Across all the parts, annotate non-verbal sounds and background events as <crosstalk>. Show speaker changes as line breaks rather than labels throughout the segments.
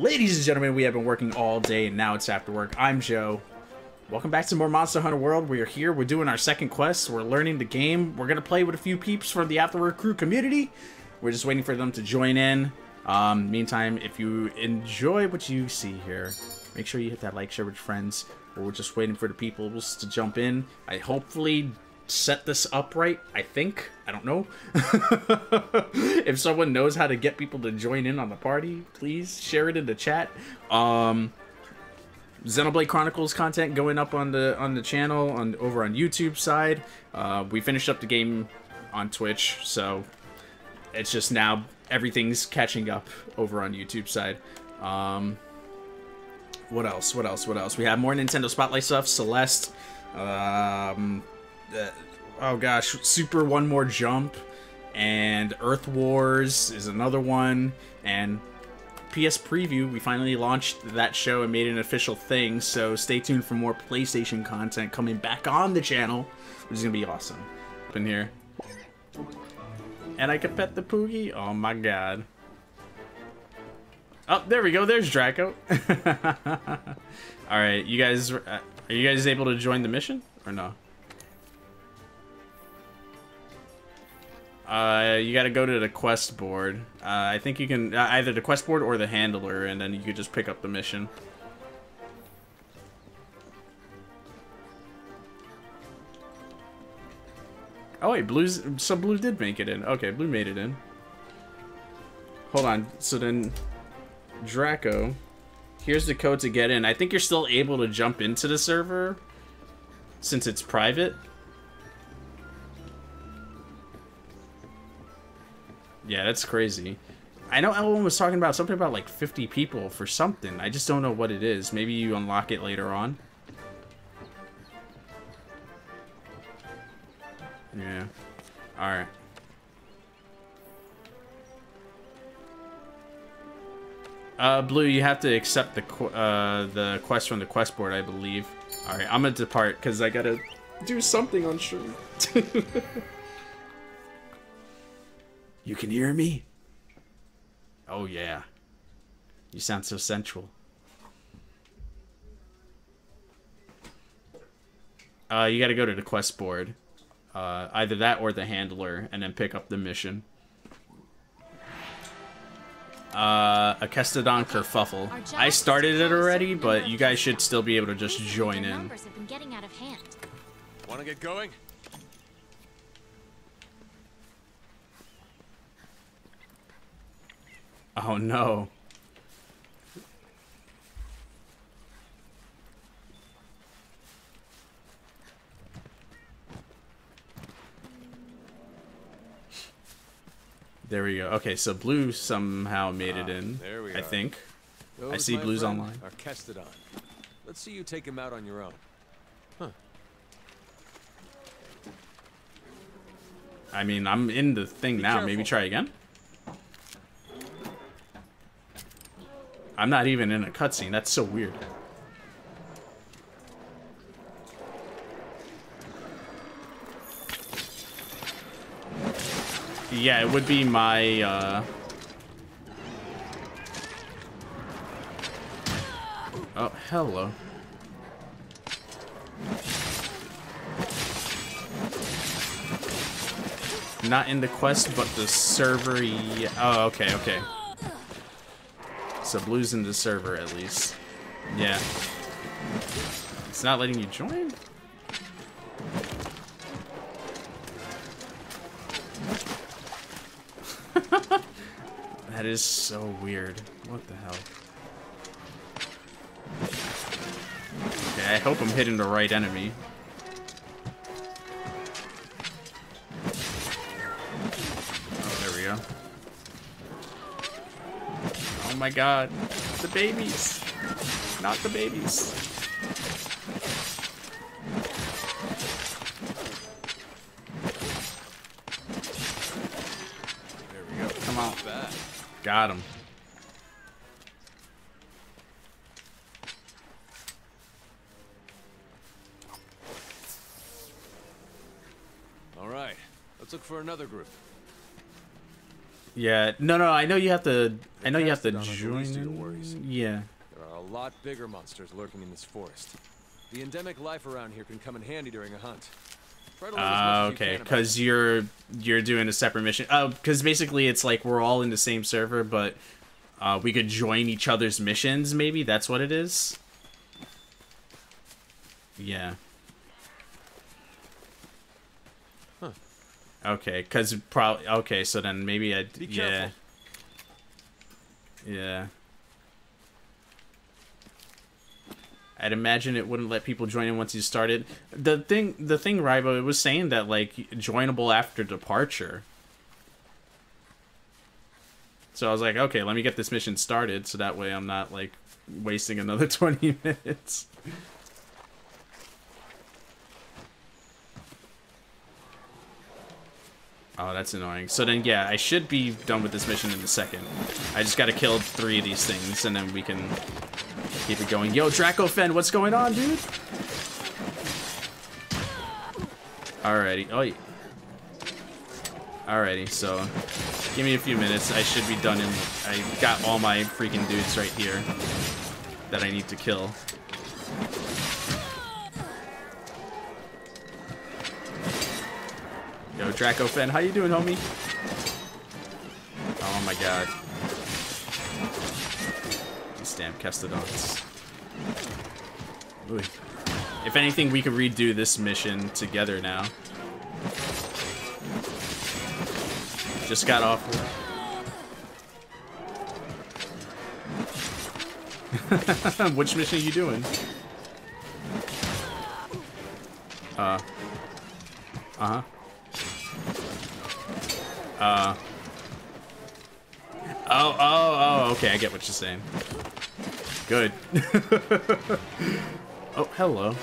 Ladies and gentlemen, we have been working all day and now it's after work. I'm Joe. Welcome back to more Monster Hunter World. We are here. We're doing our second quest. We're learning the game. We're going to play with a few peeps from the After Work crew community. We're just waiting for them to join in. Um, meantime, if you enjoy what you see here, make sure you hit that like, share with your friends. We're just waiting for the people to jump in. I hopefully set this up right, I think. I don't know. <laughs> if someone knows how to get people to join in on the party, please share it in the chat. Um, Xenoblade Chronicles content going up on the on the channel on over on YouTube side. Uh, we finished up the game on Twitch, so it's just now everything's catching up over on YouTube side. Um, what else? What else? What else? We have more Nintendo Spotlight stuff. Celeste. Um, uh, oh gosh, Super One More Jump, and Earth Wars is another one, and PS Preview. We finally launched that show and made it an official thing. So stay tuned for more PlayStation content coming back on the channel, which is gonna be awesome. Up in here. And I can pet the Poogie. Oh my god. Oh, there we go. There's Draco. <laughs> All right, you guys, uh, are you guys able to join the mission or no? Uh, you got to go to the quest board. Uh, I think you can uh, either the quest board or the handler, and then you could just pick up the mission. Oh wait, blues. So blue did make it in. Okay, blue made it in. Hold on. So then, Draco. Here's the code to get in. I think you're still able to jump into the server since it's private. Yeah, that's crazy. I know Ellen was talking about something about like 50 people for something. I just don't know what it is. Maybe you unlock it later on. Yeah. Alright. Uh, Blue, you have to accept the qu uh, the quest from the quest board, I believe. Alright, I'm gonna depart, because I gotta do something on stream. <laughs> You can hear me? Oh, yeah. You sound so sensual. Uh, you gotta go to the quest board. Uh, either that or the handler, and then pick up the mission. Uh, a Kestodon Kerfuffle. I started it already, but you guys should still be able to just join in.
Wanna get going?
Oh no. There we go. Okay, so blue somehow made ah, it in. There we I are. think. Those, I see blues online.
Are Kestodon. Let's see you take him out on your own. Huh.
I mean, I'm in the thing Be now. Careful. Maybe try again? I'm not even in a cutscene. That's so weird. Yeah, it would be my, uh... Oh, hello. Not in the quest, but the server... Oh, okay, okay. So blue's in the server at least. Yeah. It's not letting you join? <laughs> that is so weird. What the hell? Okay, I hope I'm hitting the right enemy. Oh my god. The babies. Not the babies. There we go. Come on. Got him.
All right. Let's look for another group.
Yeah, no, no, I know you have to. I know you have to
Mastodon are the
join.
least of your
in.
worries.
Yeah.
There are a lot bigger monsters lurking in this forest. The endemic life around here can come in handy during a hunt. Try to learn as much
Uh, okay, because you're you're doing a separate mission. Oh, because basically it's like we're all in the same server, but uh, we could join each other's missions. Maybe that's what it is. Yeah. Okay, because probably okay. So then maybe I
Be
yeah
careful.
yeah. I'd imagine it wouldn't let people join in once you started. The thing, the thing, Ribo, it was saying that like joinable after departure. So I was like, okay, let me get this mission started, so that way I'm not like wasting another <laughs> twenty minutes. Oh, that's annoying. So then, yeah, I should be done with this mission in a second. I just gotta kill three of these things, and then we can keep it going. Yo, Dracofen, what's going on, dude? Alrighty. Oh, yeah. Alrighty, so give me a few minutes. I should be done in. I got all my freaking dudes right here that I need to kill. Yo, Dracofen, how you doing, homie? Oh my god. These damn Kestodons. If anything, we could redo this mission together now. Just got off. <laughs> Which mission are you doing? Uh. Uh huh. Uh. Oh, oh, oh, okay, I get what you're saying. Good. <laughs> oh, hello.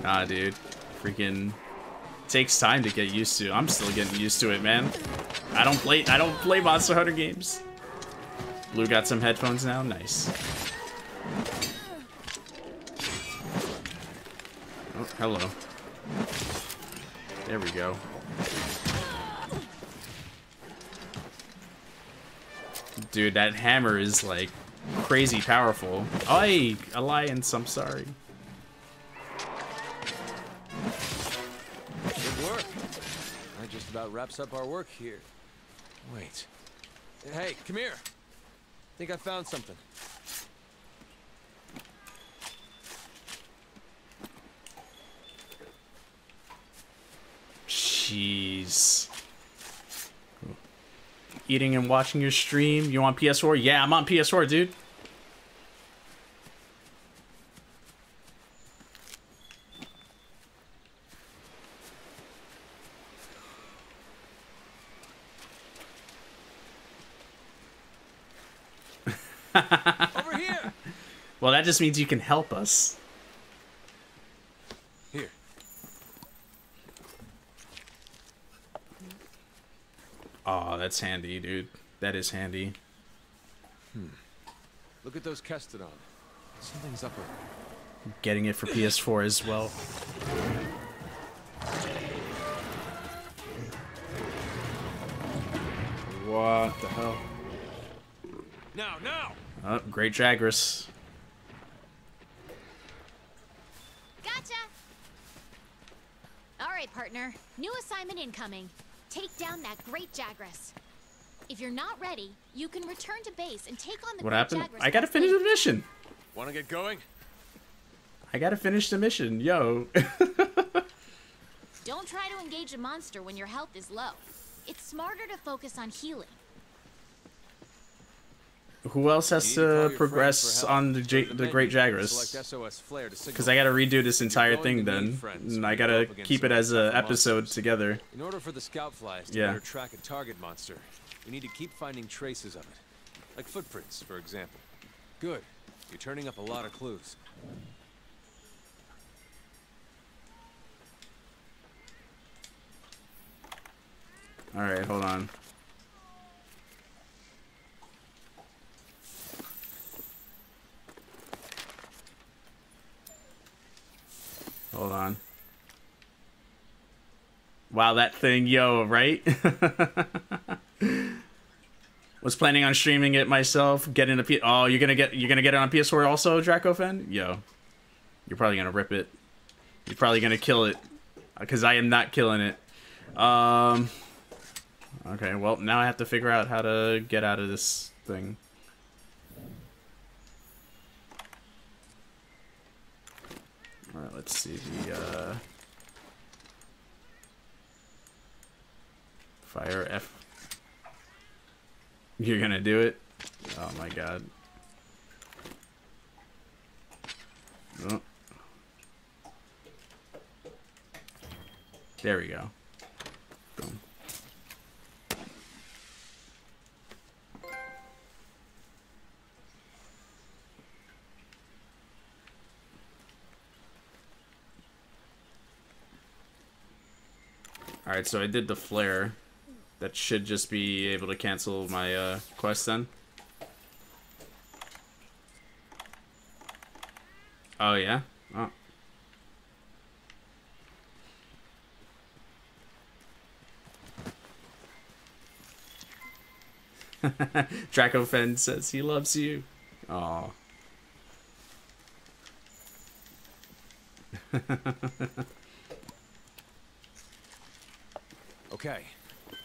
Nah, <laughs> dude. Freaking takes time to get used to. I'm still getting used to it, man. I don't play I don't play Monster Hunter games. Blue got some headphones now. Nice. Oh, hello. There we go. Dude, that hammer is like crazy powerful. Oi, Alliance, I'm sorry.
Wraps up our work here. Wait. Hey, come here. I Think I found something.
Jeez. Eating and watching your stream. You on PS4? Yeah, I'm on PS4, dude.
Over here.
Well, that just means you can help us.
Here.
Oh, that's handy, dude. That is handy. Hmm.
Look at those Kestodon. Something's up around.
Getting it for PS4 as well. What the hell?
Now, now.
Oh, great Jagras.
Gotcha! Alright, partner. New assignment incoming. Take down that great Jagras. If you're not ready, you can return to base and take on the
What
great
happened?
Jagras
I gotta finish the mission.
Want to get going?
I gotta finish the mission. Yo. <laughs>
Don't try to engage a monster when your health is low. It's smarter to focus on healing.
Who else has
You need call your
to progress on the J-
to
the Great Jagras?
select SOS flare to signal.
Because I gotta redo this entire thing
to
then. And I gotta keep it as a
tougher
episode
monsters.
together.
In order for the scout flies to
Yeah.
better track a target monster, we need to keep finding traces of it. Like footprints, for example. Good. You're turning up a lot of clues.
Alright, hold on. Hold on. Wow, that thing, yo, right? <laughs> Was planning on streaming it myself, getting a P Oh, you're gonna get you're gonna get it on PS4 also, Dracofen? Yo. You're probably gonna rip it. You're probably gonna kill it. Because I am not killing it. Um Okay, well now I have to figure out how to get out of this thing. Alright, let's see the uh Fire F. You're gonna do it? Oh my god. Oh. There we go. Alright, so I did the flare. That should just be able to cancel my uh, quest then. Oh, yeah? Oh. <laughs> Dracofen says he loves you. Aw. <laughs>
Okay.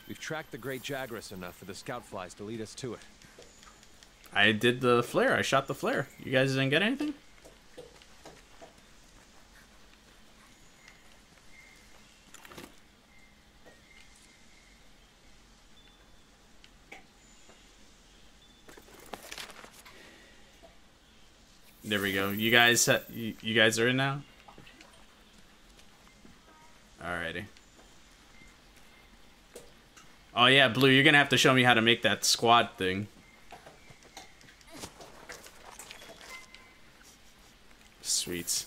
We've tracked the Great Jagras enough for the scout flies to lead us to it.
I did the flare. I shot the flare. You guys didn't get anything? There we go. You guys, you, you guys are in now. Alrighty. Oh yeah, Blue, you're gonna have to show me how to make that squad thing. Sweet.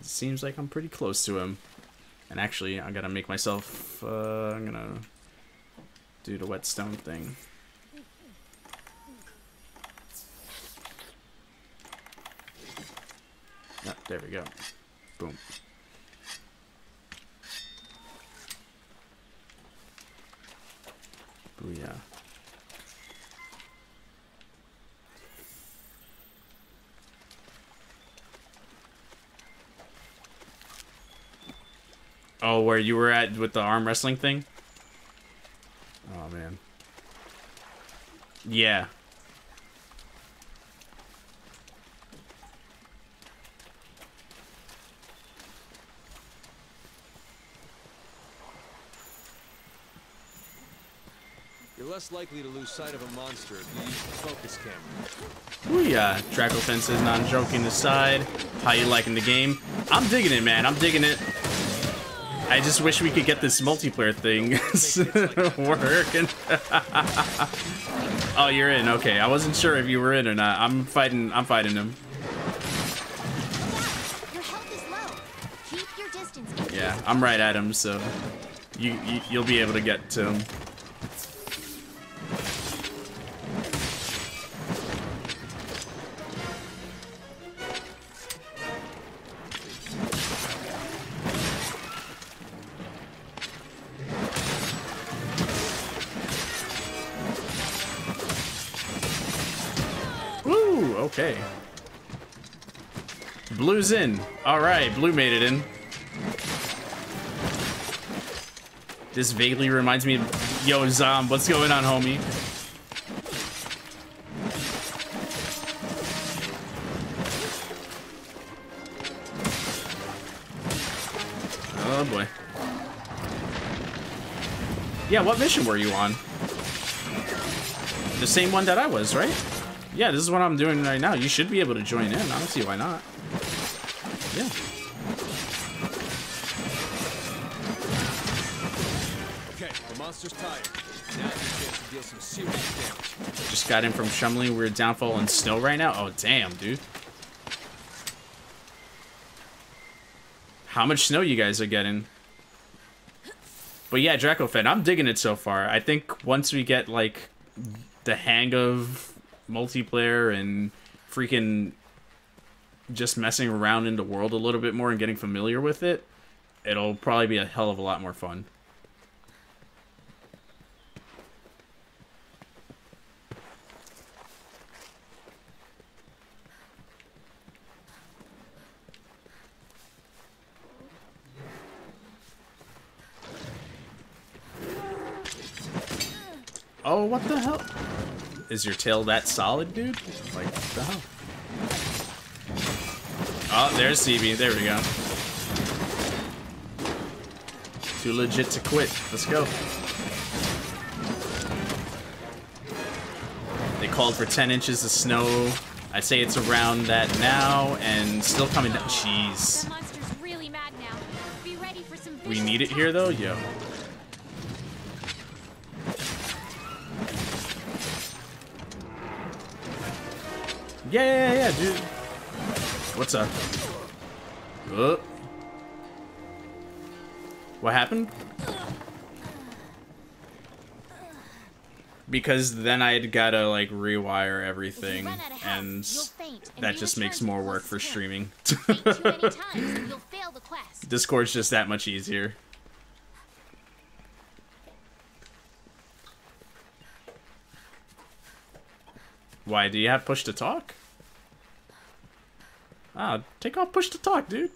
It seems like I'm pretty close to him. And actually, I gotta make myself, uh, I'm gonna do the whetstone thing. Yep, there we go. Boom. Booyah. Oh, where you were at with the arm wrestling thing? Oh, man. Yeah.
You're less likely to lose sight of a monster if you use the focus camera.
Booyah. Draco Fences, non joking aside. How you liking the game? I'm digging it, man. I'm digging it. I just wish we could get this multiplayer thing <laughs> <laughs> working. <laughs> oh, you're in. Okay, I wasn't sure if you were in or not. I'm fighting. I'm fighting him.
Your health is low. Keep your distance.
Yeah, I'm right at him, so you, you you'll be able to get to him. Blue's in. All right, Blue made it in. This vaguely reminds me of Yo Zom. What's going on, homie? Oh boy. Yeah, what mission were you on? The same one that I was, right? Yeah, this is what I'm doing right now. You should be able to join in. I don't see why not. Yeah.
Okay, the monster's tired. Now's your chance to deal some serious damage.
Just got in from Shumley. We're downfall in snow right now. Oh, damn, dude. How much snow you guys are getting? But yeah, Dracofen, I'm digging it so far. I think once we get like the hang of multiplayer and freaking just messing around in the world a little bit more and getting familiar with it, it'll probably be a hell of a lot more fun. Oh, what the hell? Is your tail that solid, dude? Like, the hell? Oh, there's CB. There we go. Too legit to quit. Let's go. They called for 10 inches of snow. I'd say it's around that now and still coming down. Jeez.
Really mad now. Be ready for some
We need it here, though? Yo. Yeah, yeah, yeah, dude. What's up? Uh. What happened? Because then I'd gotta, like, rewire everything,
run out of health,
and that just makes more work for streaming.
Faint too many times and you'll fail the quest.
Discord's just that much easier. Why, do you have push to talk? Ah, take off push to talk, dude.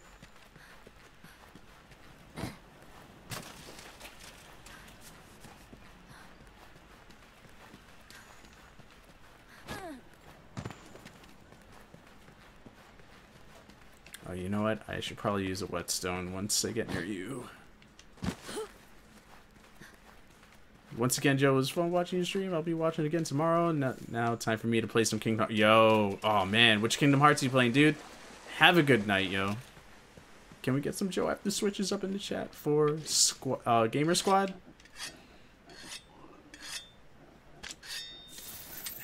Oh, you know what? I should probably use a whetstone once I get near you. Once again, Joe, was fun watching your stream. I'll be watching again tomorrow. Now, now time for me to play some Kingdom Hearts. Yo, oh man, which Kingdom Hearts are you playing, dude? Have a good night, yo. Can we get some Joe after switches up in the chat for squ- uh, Gamer Squad?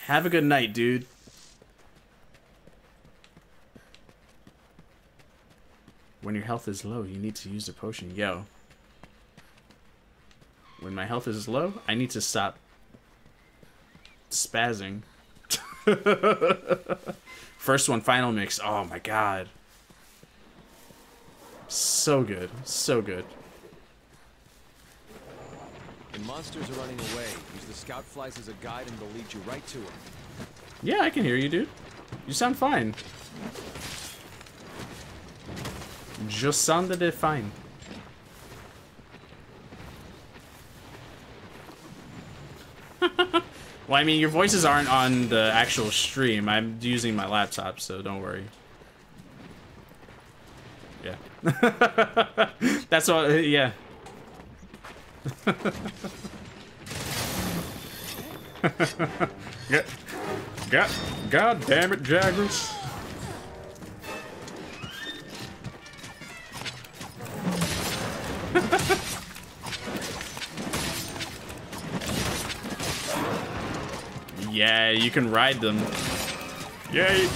Have a good night, dude. When your health is low, you need to use a potion. Yo. When my health is low, I need to stop spazzing. <laughs> First one, final mix. Oh my god. So good. So good.
When monsters are running away, use the scout flies as a guide and they'll lead you right to them.
Yeah, I can hear you, dude. You sound fine. Just sounded it fine. Well, I mean, your voices aren't on the actual stream. I'm using my laptop, so don't worry. Yeah. <laughs> That's all. Yeah. <laughs> Yeah. God, God damn it, Jagras. Yeah, you can ride them. Yay!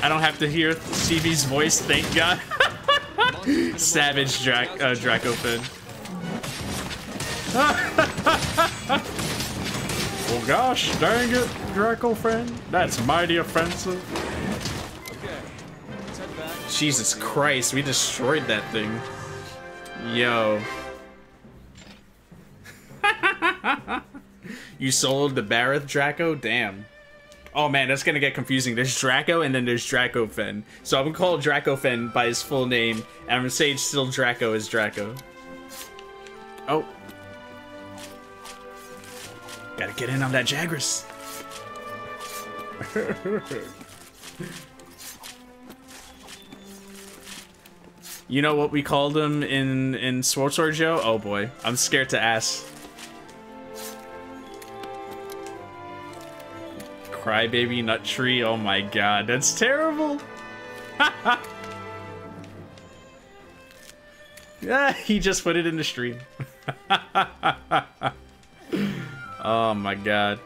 I don't have to hear CB's voice, thank God. <laughs> Savage Drac uh, Dracofen. well, <laughs> gosh, dang it, Draco friend. That's mighty offensive.
Okay, let's head back.
Jesus Christ, we destroyed that thing. Yo. You sold the Bareth Draco? Damn. Oh man, that's gonna get confusing. There's Draco and then there's Dracofen. So I'm gonna call Dracofen by his full name, and I'm gonna say it's still Draco is Draco. Oh. Gotta get in on that Jagras. <laughs> You know what we called him in in Sword Sword Joe? Oh boy, I'm scared to ask. Crybaby Nut Tree. Oh my god, that's terrible. yeah, <laughs> he just put it in the stream. <laughs> oh my god.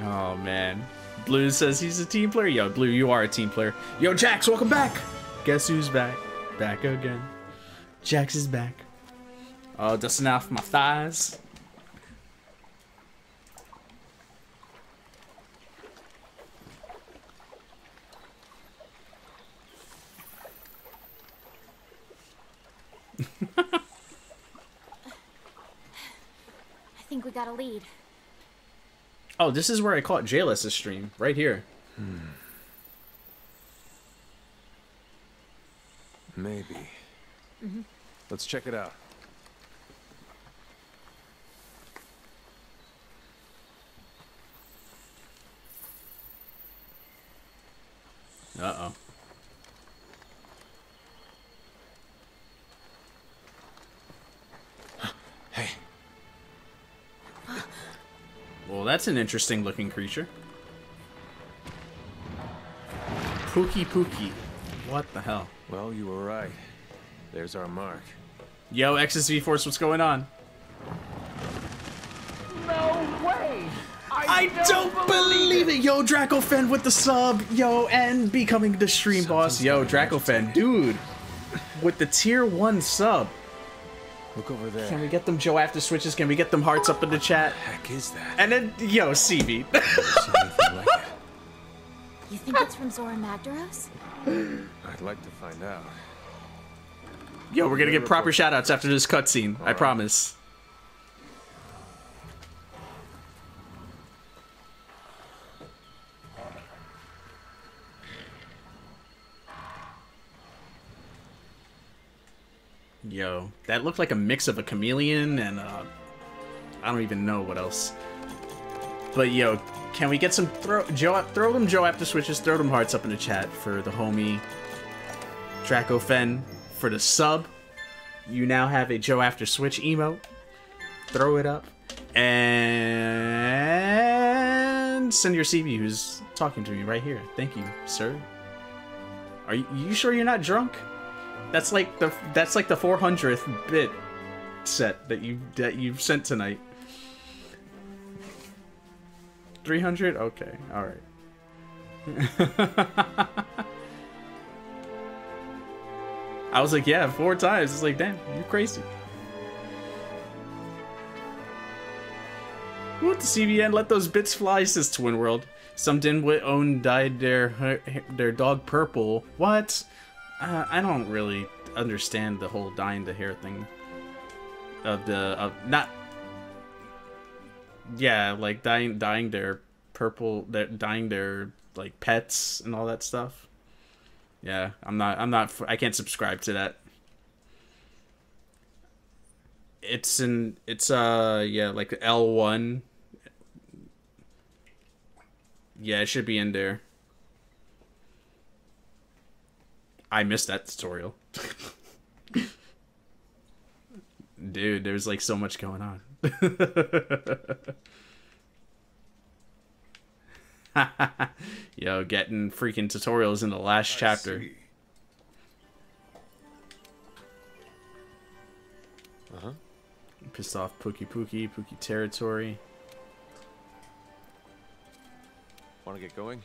Oh man, Blue says he's a team player. Yo, Blue, you are a team player. Yo, Jax, welcome back. Guess who's back? Back again. Jax is back. Oh, dusting off my thighs.
Got a lead.
Oh, this is where I caught Jayless' stream. Right here. Hmm.
Maybe. Mm-hmm. Let's check it out.
That's an interesting looking creature. Pookie Pookie. What the hell?
well, you were right. There's our mark.
Yo, XSV Force, what's going on?
No way!
I don't believe it! Yo, Dracofen with the sub! Yo, and becoming the stream boss. Yo, Dracofen, dude! With the tier 1 sub.
Look over there.
Can we get them Joe after switches? Can we get them hearts up in the chat?
heck is that?
And then, yo, CV.
See anything like?
You think it's from Zorah Magdaros?
I'd like to find out.
yo, we're gonna get proper shoutouts after this cutscene. I promise. That looked like a mix of a chameleon and uh, I don't even know what else. But yo, can we get some throw Joe throw them Joe after switches, throw them hearts up in the chat for the homie Dracofen for the sub. You now have a Joe after switch emote. Throw it up and send your CB who's talking to me right here. Thank you, sir. Are you, you sure you're not drunk? That's like the that's like the 400th bit set that you that you've sent tonight. 300? Okay. All right. <laughs> I was like, yeah, four times. It's like, damn, you're crazy. What the CBN? Let those bits fly, says Twin World. Some dimwit own dyed their their dog purple. What? Uh, I don't really understand the whole dyeing the hair thing. Of the of not. Yeah, like dyeing dyeing their purple, their dyeing their like pets and all that stuff. Yeah, I'm not. I'm not. I can't subscribe to that. It's in. It's uh. Yeah, like L one. Yeah, it should be in there. I missed that tutorial. <laughs> Dude, there's like so much going on. <laughs> Yo, getting freaking tutorials in the last chapter.
See. Uh-huh.
Pissed off Pookie Pookie, Pookie territory.
Want to get going?